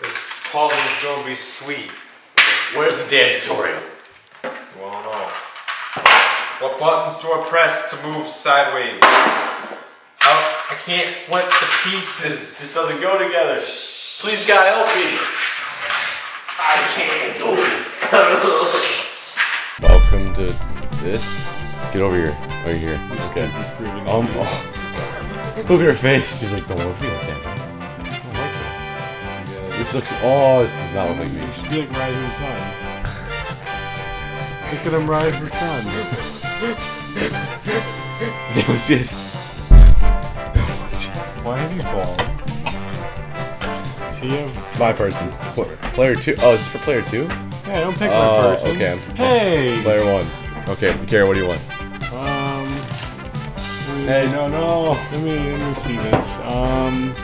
This puzzle is gonna be sweet. Where's the damn tutorial? Well, no. What buttons do I press to move sideways? How I can't flip the pieces. This, this doesn't go together. Please God help me. I can't do it. Welcome to this. Get over here. Over here. Okay. Um. oh. Look at her face. She's like, don't look at me like that. This looks. Oh, this does not look like me. Be like rising sun. Look at him rise the sun. Is that what she is? Why is he bald? Does he have... My person. Pl- Player two. Oh, is this for player two? Hey, don't pick my Oh, person. okay. Hey! Player one. Okay, Gary, what do you want? Um... let Hey, no, no. Let me, let me see this. Um...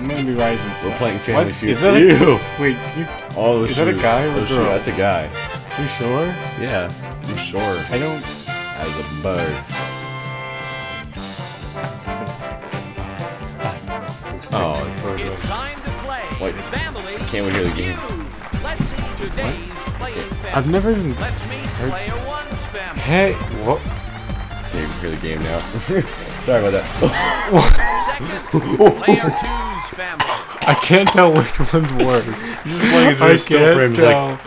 I'm gonna be rising. We're playing Family What? Feud. Is that a... Ew. Wait, you... Oh, those Is that a guy or oh, a girl? That's a guy. You sure? Yeah, I'm sure. I don't... As a bird. So sexy. Oh, Sexy it's- for the- It's time to play. Wait, Family can't wait to hear the game. Feud. Let's see today's playing family. I've never even... Let's meet player one's family. Hey, what? Yeah, you can hear the game now. Sorry about that. Second, player two's family. I can't tell which one's worse. He's just playing his I very still can't frames tell like.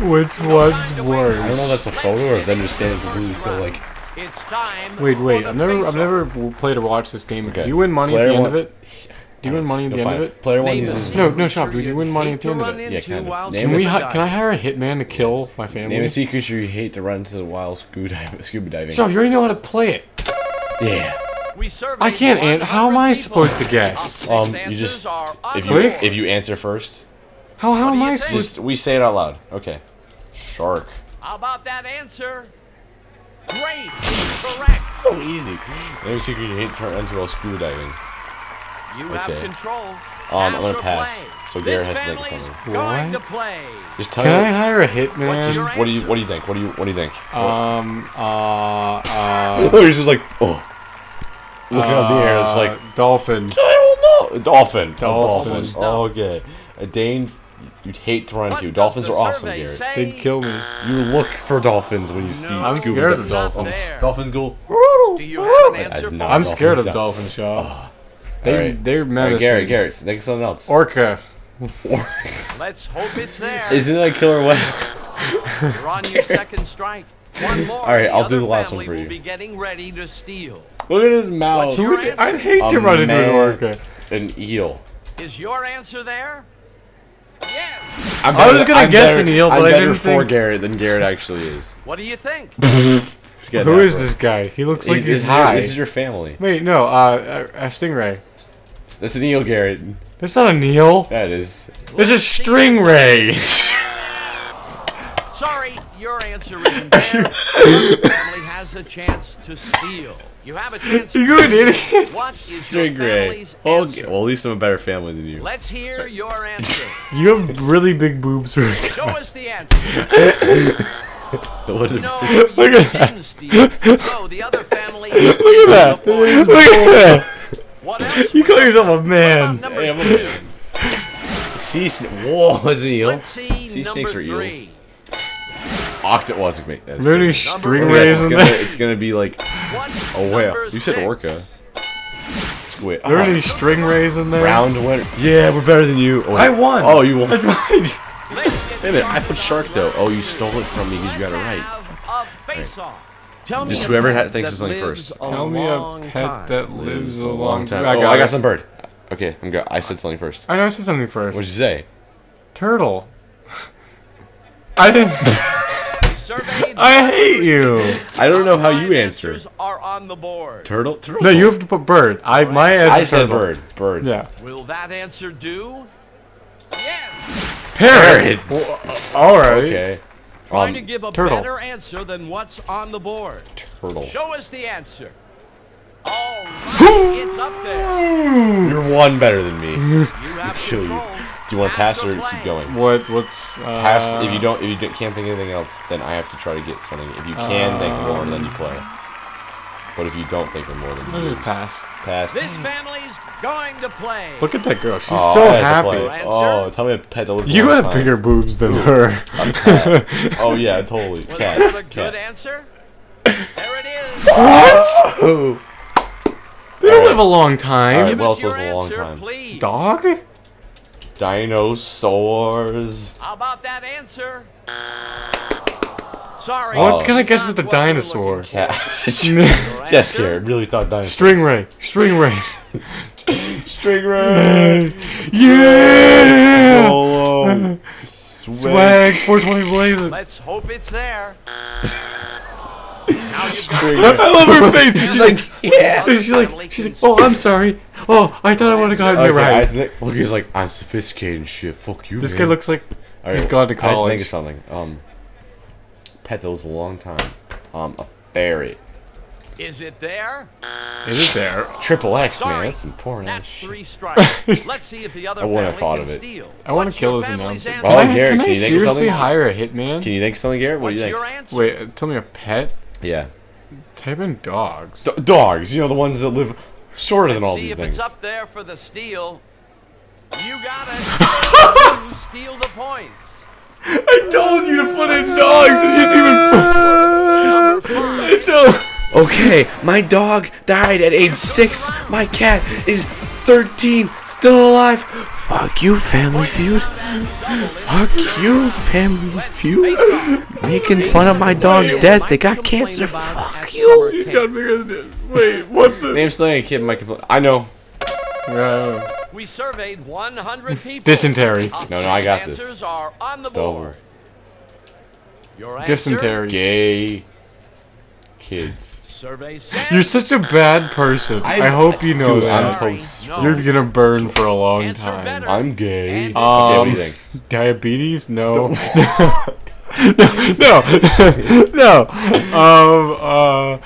which one's worse. I don't know if that's a photo or if them just standing completely still like. It's time. Wait, wait. I've never, I've never played or watched this game. Okay. Do you win money Player at the end one- of it? Do you win money at the end of it? Player one Name uses. a No, no, secret shop, do you'd win money at the end of it? Yeah, kinda. Name Can we? suicide. Hi- can I hire a hitman to kill my family? Name a sea creature you hate to run into the wild scuba diving. Scuba diving. Shob, you already know how to play it. Yeah. We surveyed I can't. An- how am I supposed to guess? Um, you just if you Quick. if you answer first, How how am I think? supposed? just we say it out loud. Okay. Shark. How about that answer? Great. Correct. So easy. Name a sea creature you hate to run into while scuba diving. You Okay. have control. Um, I'm gonna pass. play. So this Garrett has to think of something. going to What? play. Just tell Can I hire a What's hitman? your What do you? What do you think? What do you What do you think? Um. Uh. Uh. oh, he's just like oh, looking up the air. It's like uh, dolphin. I don't know. Dolphin. Dolphin. dolphin. No. okay. A Dane you'd hate to run What into. Dolphins are awesome, survey Garrett. say? They'd kill me. You look for dolphins when you see No, I'm scuba scared of dolphins. Not there. Dolphins go. Do you have an answer for? I'm scared of Dolphins dolphin Shob. They Alright. they're All right, menacing. Garrett, Garrett, think of something else. Orca. Let's hope it's there. Isn't it a killer whale? You're on your second strike. One more. All right, I'll other do the last one family for will you. Be getting ready to steal. Look at his mouth. What's your? I'd hate to run into an orca. An eel. Is your answer there? Yes. I'm I was gonna I'm guess better- an eel, but I'm but I better didn't for think- Garrett than Garrett actually is. What do you think? Get Who that, is bro. this guy? He looks like This he's is your- high. This is your family. Wait, no. Uh, a, a stingray. That's an eel, Garrett. That's not an eel. That is. This is stingray. Sorry, your answer isn't there. Your family has a chance to steal. You have a chance. to you an idiot. What is your Doing great. Okay. Well, at least I'm a better family than you. Let's hear your answer. You have really big boobs for a Show us the answer. What if- No, you didn't steal. So the other family. Look at that. Look at that. You call yourself a man. What Hey, I'm a two? man. Sea snake. Whoa, it's an eel. Let's see Sea number snakes are eels. Three. Octo was mate. That's Literally good. stringrays oh, Yes, it's in gonna, there. it's gonna be like What? a whale. You said six. orca. Squid. Literally Oh, stringrays in there. round winner. Yeah, we're better than you. Oh, I won. Oh, you won. That's mine. Let's get Wait a minute, I put shark though. Oh, you stole it from me because you got it Let's right. a face-off. Tell me Just whoever pet ha- thinks of something first. Tell me a long pet time. that lives a long, Long time. I oh, got, I got some bird. Okay, I'm go. I said something first. I know I said something first. What'd you say? Turtle. I didn't. Surveyed I hate you. I don't know how you answer. answers are on the board. Turtle. Turtle. No, you have to put bird. I my answer. I said bird. Bird. Yeah. Will that answer do? Yes. Parrot. All right. Okay. Trying Um, to give a turtle. better answer than what's on the board. turtle. Show us the answer. All right, it's up there. You're one better than me. You have Kill you. Control. Do you want to pass or keep going? What? What's? Uh, Pass. If you don't, if you don't- can't think of anything else, then I have to try to get something. If you can think more, then you play. But if you don't think of more, then you I'll lose. just pass. Pass. This family's going to play. Look at that girl. She's Oh, so I happy. Oh, tell me a pet that lives a You have time. bigger boobs than her. Oh yeah, totally. Was Cat. that a good cat. answer? There it is. what? Oh. They don't Alright. live a long time. Alright. Give well, us so a long answer, time. please. Dog? Dinosaurs. How about that answer? Sorry. What Oh. can I guess with the what we're dinosaur? looking Cat. for. Just Your scared. Really thought dinosaurs. Stringray. Stringray. Stringray. yeah! Solo. Swag 420 Blazer. Let's hope it's there. I love her face. She's like, yeah. she's like, she's like, oh, I'm sorry. Oh, I thought I would have gotten it Okay, I right. think. Look, he's like, I'm sophisticated and shit. Fuck you. This man. guy looks like All he's gone to I think of something. Um, pet that lives a long time. Um, a ferret. Is it there? Is it there? Triple X, man. Sorry. That's important. ass That's shit. three strikes. Let's see if the other I wouldn't have thought of it. steal. I want to kill your this announcer. Oh, Can I- Garrett, can can I you think of seriously something? hire a hitman? Can you think of something, Garrett? What What's do you think? Wait, tell me a pet. Yeah. Type in dogs. D- dogs. You know the ones that live shorter than Let's all see these if things. it's up there for the steal. You got it. you steal the points. I told you to put in dogs, and you didn't even. Number five. Put... Okay, my dog died at age six. My cat is 13, still alive. Fuck you, Family Feud. Fuck you, Family Feud. Making fun of my dog's death. They got cancer. Fuck you. She's got bigger than this. Wait, what the? Name something a kid might complain. I know. Uh, We surveyed 100 people. dysentery. No, no, I got this. Answers are on the Dover. board. Your? Dysentery. Gay kids. Survey says You're such a bad person. I, I'm- hope you know Dude, I'm that. post. No. You're gonna burn for a long Answer time. better. I'm gay. And- okay, what do Um, you think? Diabetes? No. no. no. no. Um. Uh.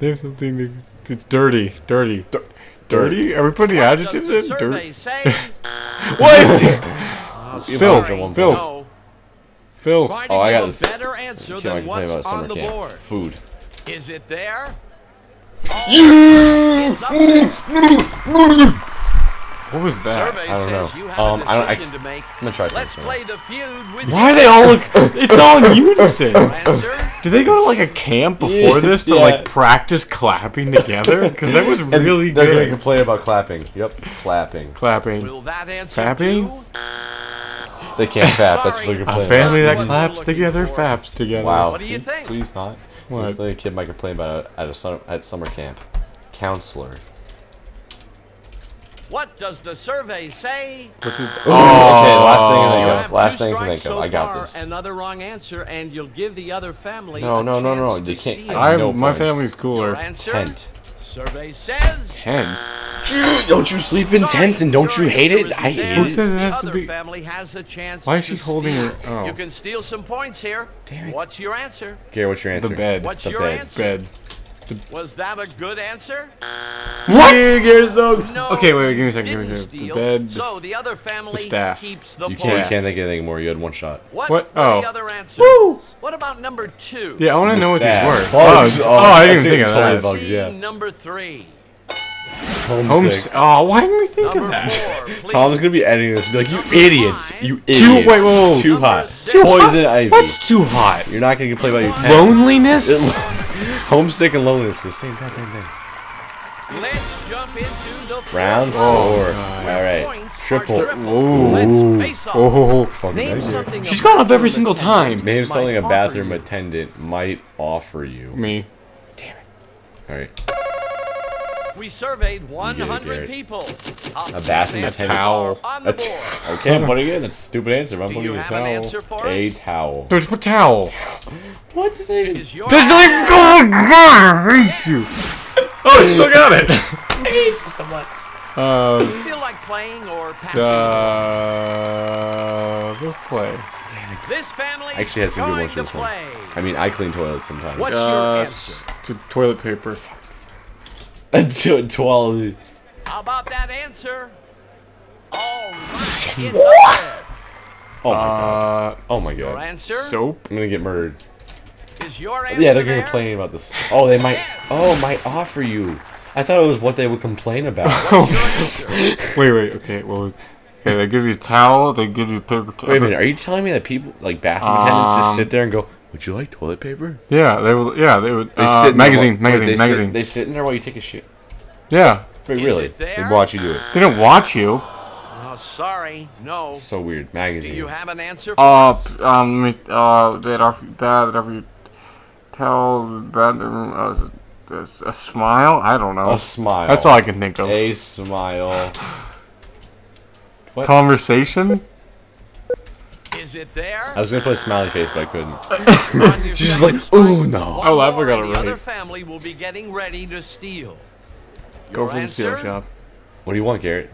There's something. To, it's dirty. Dirty. Dir- dirty? Are we putting What adjectives in? survey Dirt. What? You Filth, Phil, one filth. No. Filth. Oh, I give got a this. better answer Kid than what's about summer on the camp. board. Food. Is it there? It's up. What was that? Survey I don't know. you have Um, a I don't- I, to make. I'm gonna try Let's something play else. the feud with Why your they all look? It's all in unison. answer. Did they go to like a camp before this to Yeah. like practice clapping together? Because that was And really they're gonna complain about clapping. Yep, clapping. Clapping. Will that answer do? They can't fap. That's what Sorry. they're A family that claps together, faps together. Wow. What do you think? Please not. What? What? a kid might complain about it at a summer, at summer camp. Counselor. What does the survey say? What is- okay, last thing I You think of. Last thing I think of. Oh. so I got this. Another wrong answer, and you'll give the other family No, a no, no, no, chance you can't- I- I, no my points. family's Your cooler. answer? Tent. Survey says. Tent. Don't you sleep in tents and don't you hate it? I there. hate Who it. says it The has to be- family has a chance Why is she holding steal. her- oh. You can steal some points here. Damn it. What's your answer? Gary, what's your answer? The bed. What's The your bed. answer? Bed. Was that a good answer? What? Gary's soaked. No. Okay, wait, wait, give me a second. Give me a second. The bed. The so the other family staff. keeps the You can't, you can't think of anything more. You had one shot. What, What? Oh. the other answers? Woo! What about number two? yeah, I want to The know what these were. Bugs. Bugs. Oh, Oh, I didn't even think it, of totally that. bugs. See yeah. number three. Homesick. Homes. Oh, why didn't we think Number of that? four. Tom's gonna be editing this and be like, Number you idiots. five. You Too- idiots. wait, whoa, whoa. Too hot. six. Poison ivy. What's too hot? You're not gonna complain about your tent. Loneliness? Homesick and loneliness, the same goddamn thing. Let's jump into the Round four. Oh, round. All right. Triple. Ooh. Let's face off. Oh, oh, oh. Fucking Name nice. something. She's a gone up every single time. Name something a bathroom attendant might offer you. me. Damn it. All right. We surveyed 100 people. A six bathroom answers attendant. are On A t- okay, I'm putting it in. That's a stupid answer. I'm Do putting you a towel. answer for a us? towel. There's a towel. What's his name? Is your There's not even going I hate you. Oh, I still got it. Uh, feel like playing or passing? uh, let's play. this family actually had some good ones for this one. I mean, I clean toilets sometimes. What's your Uh, answer? to toilet paper. To toilet. How about that answer? All right, it's up. Oh my god. Uh, Oh my Your god. answer soap. I'm gonna get murdered. is your answer Yeah, they're gonna there? complain about this. Oh, they might. Oh, might offer you. I thought it was what they would complain about. What's your answer? wait, wait. Okay, well, okay. They give you a towel. They give you paper towel. Wait a minute, are you telling me that people, like bathroom attendants, just Um, sit there and go, would you like toilet paper? Yeah, they would. Yeah, they would. They uh, sit in there magazine, while- magazine, they magazine. Sit, they sit in there while you take a shit. yeah, Wait, Is really? They watch you do it. they don't watch you. Oh, sorry, no. So weird. Magazine. Do Magazine. you have an answer for Uh, us? um, uh, that if that if you tell the bedroom uh, a, a smile. I don't know. a smile. That's all I can think of. A smile. what? Conversation. Is it there? I was gonna put a smiley face, but I couldn't. She's just like, oh no." Oh, I more forgot and it The other right. family will be getting ready to steal. Go for the steel answer? Shob. What do you want, Garrett?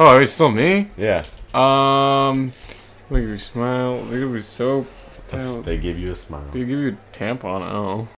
Oh, it's still me. Yeah. Um, they give you smile. They give you soap. That's- They give you a smile. They give you a tampon. Oh.